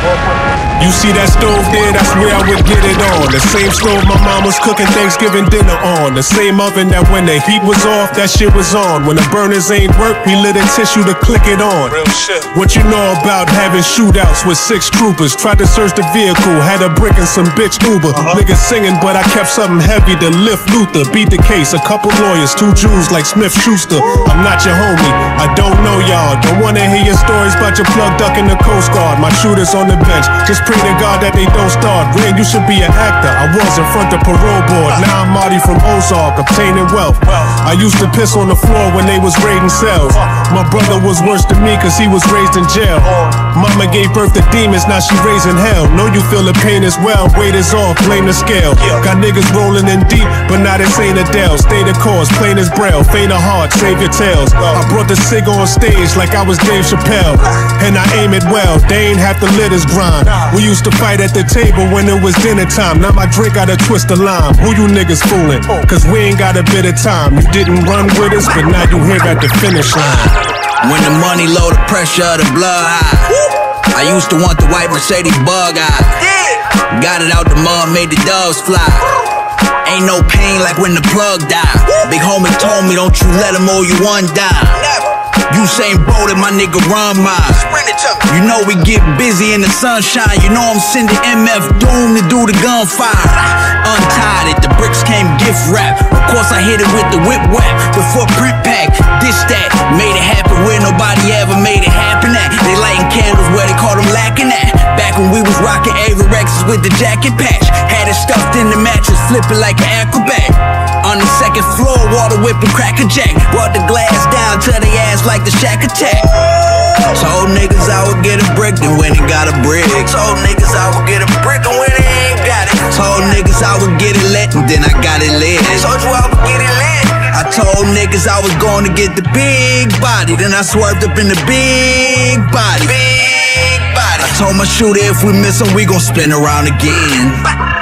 4.5. You see that stove there? That's where I would get it on. The same stove my mom was cooking Thanksgiving dinner on. The same oven that when the heat was off, that shit was on. When the burners ain't work, we lit a tissue to click it on. Real shit. What you know about having shootouts with six troopers? Tried to search the vehicle, had a brick and some bitch Uber. Uh-huh. Niggas singing, but I kept something heavy to lift Luther. Beat the case, a couple lawyers, two Jews like Smith Schuster. I'm not your homie, I don't know y'all. Don't wanna hear your stories about your plug duck in the Coast Guard. My shooters on the bench, just pray to God that they don't start. Ren, you should be an actor. I was in front of parole board. Now I'm Marty from Ozark, obtaining wealth. I used to piss on the floor when they was raiding cells. My brother was worse than me cause he was raised in jail. Mama oh. gave birth to demons, now she raising hell. Know you feel the pain as well. Weight is off, blame the scale. Got niggas rolling in deep, but not in St. Adele. Stay the course, plain as braille. Faint of heart, save your tails. I brought the cig on stage like I was Dave Chappelle. Ah. And I aim it well, they ain't have to let us grind. We used to fight at the table when it was dinner time. Now my drink got a twist of lime. Who you niggas fooling? Oh. Cause we ain't got a bit of time. You didn't run with us, but now you here at the finish line. When the money low, the pressure, the blood high. I used to want the white Mercedes bug eye. Got it out the mud, made the doves fly. Ain't no pain like when the plug died. Big homie told me, don't you let him owe you one dime. Usain Bolt and my nigga run mine. You know we get busy in the sunshine. You know I'm sending MF Doom to do the gunfire. Untied it, the bricks came gift wrap. Of course I hit it with the whip wrap, the footprint candles where they call them lacking at. Back when we was rocking Avirexes with the jacket patch. Had it stuffed in the mattress, flipping like an acrobat. On the second floor, water whipping cracker jack. Brought the glass down to the ass like the Shaq attack. Told niggas I would get a brick, then when it got a brick. Told niggas I would get a brick, and when it ain't got it. Told niggas I would get it lit, and then I got it lit. Told you I told niggas I was going to get the big body, then I swerved up in the big body. Big body. I told my shooter if we miss him, we gon' spin around again.